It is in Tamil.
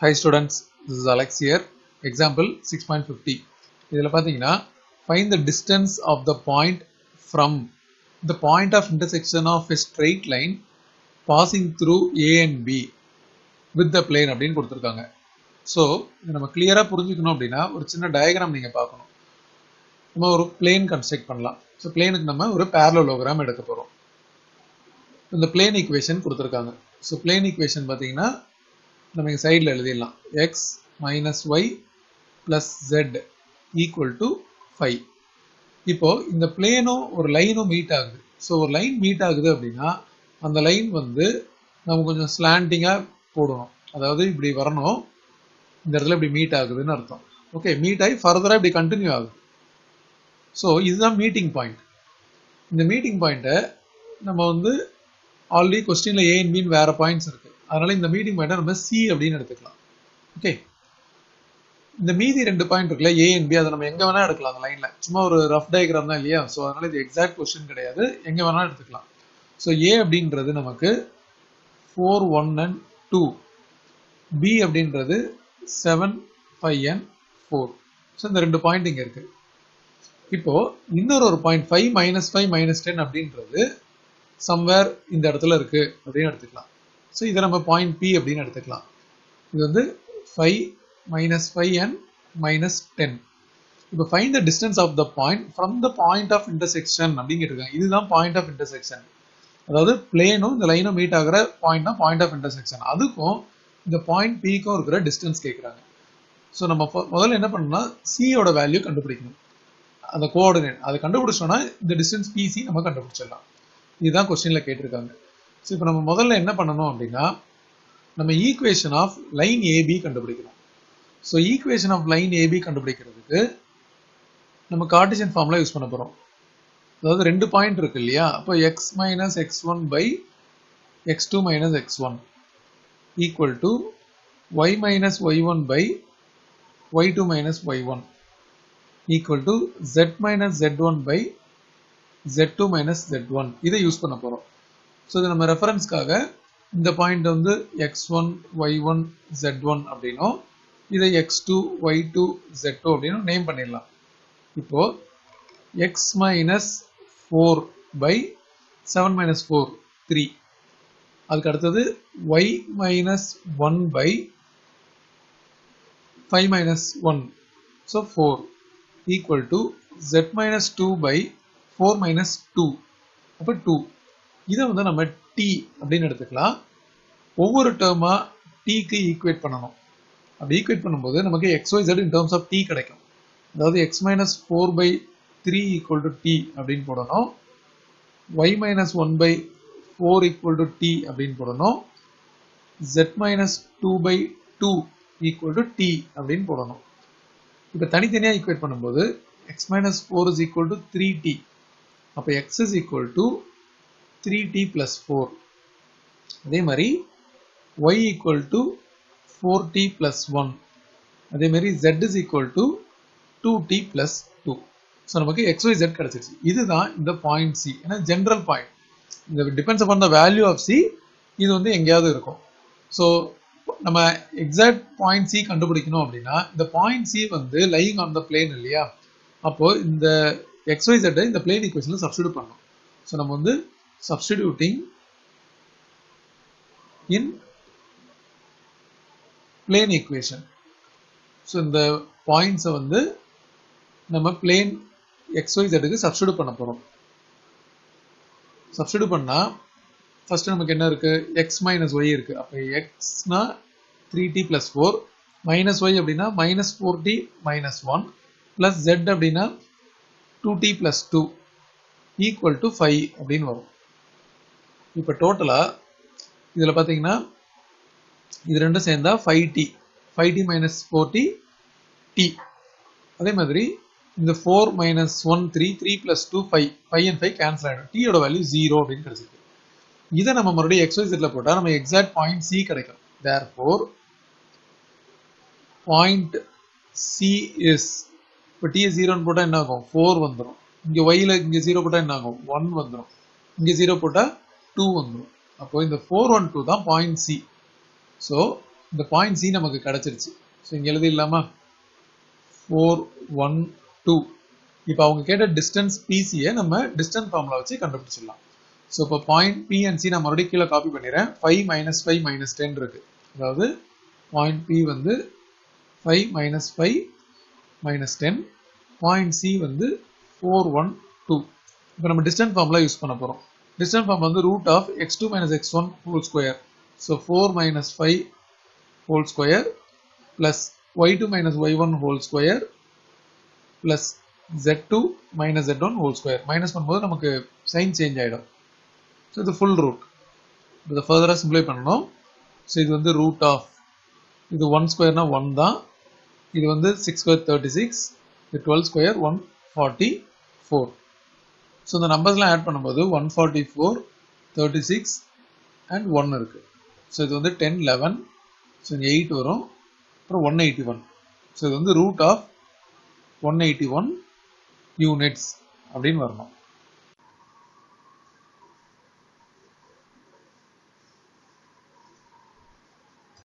Hi students, this is Alex here. Example 6.50. இதில் பார்த்தீங்கன்னா find the distance of the point from the point of intersection of a straight line passing through A and B with the plane அப்படின்னு கொடுத்துருக்காங்க. ஸோ இதை நம்ம கிளியராக புரிஞ்சுக்கணும் அப்படின்னா ஒரு சின்ன டயக்ராம் நீங்கள் பார்க்கணும். நம்ம ஒரு பிளேன் கன்ஸ்ட்ரக்ட் பண்ணலாம். ஸோ பிளேனுக்கு நம்ம ஒரு பேரலோகிராம் எடுக்க போகிறோம் இந்த பிளேன் ஈக்குவேஷன் கொடுத்துருக்காங்க. ஸோ பிளேன் ஈக்குவேஷன் பார்த்தீங்கன்னா நம்ம இங்கே சைடில் எழுதிடலாம். X minus Y plus Z equal to five இப்போ இந்த பிளேனும் ஒரு லைனும் மீட் ஆகுது. ஸோ ஒரு லைன் மீட் ஆகுது அப்படின்னா அந்த லைன் வந்து நம்ம கொஞ்சம் ஸ்லாண்டிங்காக போடணும். அதாவது இப்படி வரணும். இந்த இடத்துல இப்படி மீட் ஆகுதுன்னு அர்த்தம். ஓகே மீட் ஆகி ஃபர்தராக இப்படி கண்டினியூ ஆகுது. ஸோ இதுதான் மீட்டிங் பாயிண்ட் இந்த மீட்டிங் பாயிண்ட்டை நம்ம வந்து ஆல்ரெடி கொஸ்டினில் ஏன் மீன் பின்னு பாயிண்ட்ஸ் இருக்குது அதனால இந்த மீட்டிங் பாயிண்ட்டை நம்ம சி அப்படின்னு எடுத்துக்கலாம். ஓகே இந்த மீதி ரெண்டு பாயிண்ட் இருக்குல்ல ஏ அண்ட் பி அதை நம்ம எங்க வேணா எடுக்கலாம் அந்த லைன்ல சும்மா ஒரு ரஃப் டயக்ராம் தான் இல்லையா? ஸோ அதனால இது எக்ஸாக்ட் கொஸ்டின் கிடையாது. எங்க வேணா எடுத்துக்கலாம். ஸோ ஏ அப்படின்றது நமக்கு four one and two B அப்படின்றது seven five and four so இந்த ரெண்டு பாயிண்ட் இங்கே இருக்கு. இப்போ இன்னொரு ஒரு point five minus five minus ten அப்படின்றது சம்வேர் இந்த இடத்துல இருக்கு அப்படின்னு எடுத்துக்கலாம். ஸோ இதை நம்ம பாயிண்ட் பி அப்படின்னு எடுத்துக்கலாம். இது வந்து five minus five and minus ten இப்போ find the distance of the point from the point of intersection அப்படின்னு கேட்டிருக்காங்க. இதுதான் பாயிண்ட் ஆஃப் இன்டர்செக்ஷன் அதாவது பிளேனும் இந்த லைனும் மீட் ஆகிற பாயிண்ட் தான் பாயிண்ட் ஆஃப் இன்டர்செக்ஷன் அதுக்கும் இந்த பாயிண்ட் பிக்கும் இருக்கிற டிஸ்டன்ஸ் கேட்குறாங்க. ஸோ நம்ம முதல்ல என்ன பண்ணணும்னா சியோட வேல்யூ கண்டுபிடிக்கணும். அந்த கோஆர்டினேட் அதை கண்டுபிடிச்சோன்னா இந்த டிஸ்டன்ஸ் பிசி நம்ம கண்டுபிடிச்சிடலாம். இதுதான் கொஸ்டினில் கேட்டிருக்காங்க. ஸோ இப்போ நம்ம முதல்ல என்ன பண்ணணும் அப்படின்னா நம்ம ஈக்குவேஷன் ஆஃப் லைன் ஏபி கண்டுபிடிக்கணும். So equation of line AB கண்டுபிடிக்கிறதுக்கு நம்ம கார்டிஷன் ஃபார்ம்லாம் யூஸ் பண்ண போகிறோம் அதாவது ரெண்டு பாயிண்ட் இருக்கு இல்லையா? அப்போ X minus X one by X two minus X one equal to Y minus Y one by Y two minus Y one equal to Z minus Z one by Z two minus Z one இதை யூஸ் பண்ண போகிறோம் ஸோ இது நம்ம ரெஃபரன்ஸ்க்காக இந்த பாயிண்ட் வந்து X one Y one Z one அப்படின்னும் இதை X two Y two Z two அப்படின்னு நேம் பண்ணிடலாம். இப்போ X minus four by seven minus four three அதுக்கு அடுத்தது Y minus one by five minus one so four equal to Z minus two by four minus two அப்போ டூ இதை வந்து நம்ம டி அப்படின்னு எடுத்துக்கலாம். ஒவ்வொரு டேர்மா டீக்கு ஈக்குவேட் பண்ணணும். அப்படி ஈக்குவேட் பண்ணும்போது நமக்கு x y z in terms of t கிடைக்கும். அதாவது x minus four by three equal to t அப்படின்னு போடணும். Y minus one by four equal to t அப்படின்னு போடணும். Z minus two by two equal to t அப்படின்னு போடணும். இப்போ தனித்தனியாக ஈக்குவேட் பண்ணும்போது x minus four is equal to three t அப்போ x is equal to three t plus four அதே மாதிரி y equal to four t plus one அதே மாதிரி z is equal to two t plus two so நமக்கு எக்ஸ் ஒய் ஜெட் கிடைச்சிருச்சு. இதுதான் இந்த பாயிண்ட் சி ஏன்னா ஜென்ரல் பாயிண்ட் இந்த depends upon the value of C இது வந்து எங்கேயாவது இருக்கும். ஸோ நம்ம எக்ஸாக்ட் பாயிண்ட் சி கண்டுபிடிக்கணும் அப்படின்னா இந்த பாயிண்ட் சி வந்து லைங் ஆன் த பிளேன் இல்லையா? அப்போ இந்த எக்ஸ் ஒய் ஜெட்டை இந்த பிளேன் ஈக்குவேஷனில் சப்ஸ்டியூட் பண்ணணும். ஸோ நம்ம வந்து substituting in plane equation so இந்த பாயிண்ட்ஸை வந்து நம்ம பிளேன் எக்ஸ்ஒய் ஜெட்டுக்கு சப்ஸ்டியூட் பண்ண போகிறோம் சப்ஸ்டியூட் பண்ணால் ஃபஸ்ட்டு நமக்கு என்ன இருக்குது எக்ஸ் மைனஸ் ஒய் இருக்குது அப்போ எக்ஸ்னா three t plus four minus y அப்படின்னா minus four t minus one plus z அப்படின்னா two t plus two equal to five அப்படின்னு வரும். இப்போ டோட்டலாக இதில் பார்த்தீங்கன்னா இது ரெண்டும் சேர்ந்தா five t five t minus four t t அதே மாதிரி இந்த four minus one three three plus two five five and five cancel ஆகிடும் டீயோட வேல்யூ ஜீரோ அப்படின்னு கிடைச்சிருக்கு. இதை நம்ம மறுபடியும் எக்ஸ் போட்டால் நம்ம எக்ஸாக்ட் பாயிண்ட் சி கிடைக்கும். Therefore point C is இப்போ டி ஜீரோன்னு போட்டால் என்ன ஆகும்? ஃபோர் வந்துடும் இங்கே ஒய்யில் இங்கே ஜீரோ போட்டால் என்ன ஆகும்? ஒன் வந்துடும் இங்கே ஜீரோ போட்டால் டூ வந்துடும் அப்போ இந்த ஃபோர் ஒன் டூ தான் பாயிண்ட் சி ஸோ இந்த பாயிண்ட் சி நமக்கு கிடைச்சிருச்சு. ஸோ இங்கே எழுதிடலாமா? ஃபோர் ஒன் டூ இப்போ அவங்க கேட்ட டிஸ்டன்ஸ் பிசியை நம்ம டிஸ்டன்ஸ் ஃபார்முலா வச்சு கண்டுபிடிச்சிடலாம். ஸோ இப்போ பாயிண்ட் பி அண்ட் சி நான் மறுபடியும் கீழே காப்பி பண்ணிடுறேன். Five minus five minus ten இருக்கு. அதாவது பாயிண்ட் பி வந்து five minus five minus ten point C வந்து ஃபோர் ஒன் டூ இப்போ நம்ம டிஸ்டன்ஸ் ஃபார்முலா யூஸ் பண்ண போகிறோம் டிஸ்டன்ஸ் ஃபார்ம் வந்து root of x two minus x one whole square. So four minus five whole square plus y two minus y one whole square plus z two minus z one whole square minus பண்ணும்போது நமக்கு சைன் சேஞ்ச் ஆகிடும் ஸோ இது ஃபுல் ரூட் இதை ஃபர்தராக சிம்ப்ளை பண்ணணும். ஸோ இது வந்து ரூட் ஆஃப் இது ஒன் ஸ்கொயர்னா ஒன் தான். இது வந்து சிக்ஸ் ஸ்கொயர் தேர்ட்டி சிக்ஸ் இது twelve square one forty four so இந்த நம்பர்ஸ்லாம் ஆட் பண்ணும்போது one forty four thirty six and one இருக்குது ஸோ இது வந்து டென் லெவன் ஸோ இங்கே எயிட் வரும். அப்புறம் ஒன் எயிட்டி ஒன் ஸோ இது வந்து root of one eighty one units அப்படின்னு வரணும்.